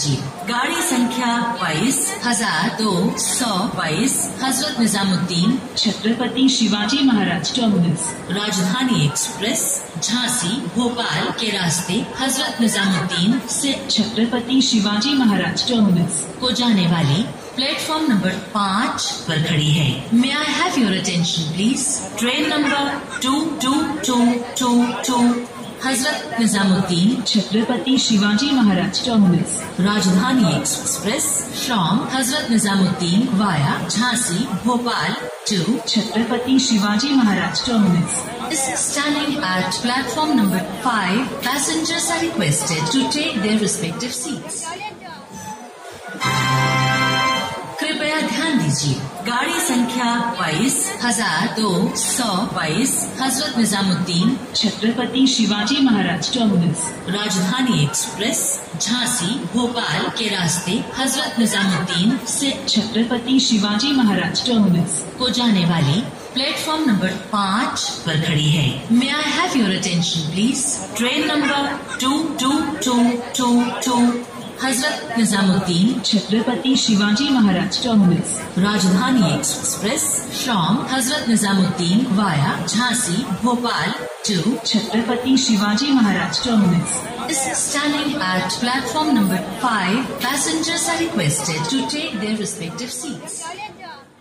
दीजिए गाड़ी संख्या बाईस हजार दो सौ बाईस हजरत निजामुद्दीन छत्रपति शिवाजी महाराज टर्मिनस राजधानी एक्सप्रेस झांसी भोपाल के रास्ते हजरत निजामुद्दीन से छत्रपति शिवाजी महाराज टर्मिनस को जाने वाली प्लेटफॉर्म नंबर पाँच पर खड़ी है may I have your attention please train number two two two two two Hazrat Nizamuddin Chhatrapati Shivaji Maharaj Terminus Rajdhani Express from Hazrat Nizamuddin via Jhansi, Bhopal to Chhatrapati Shivaji Maharaj Terminus is standing at platform number 5. Passengers are requested to take their respective seats. कीजिए गाड़ी संख्या बाईस हजार दो सौ बाईस Hazrat Nizamuddin Chhatrapati Shivaji Maharaj terminus Rajdhani express Jhansi Bhopal के रास्ते हजरत निजामुद्दीन से छत्रपति शिवाजी महाराज टर्मिनस को जाने वाली प्लेटफॉर्म नंबर पाँच पर खड़ी है may I have your attention please train number two two two two two Hazrat Nizamuddin Chhatrapati Shivaji Maharaj Terminus Rajdhani Express from Hazrat Nizamuddin via Jhansi Bhopal to Chhatrapati Shivaji Maharaj Terminus is standing at platform number five passengers are requested to take their respective seats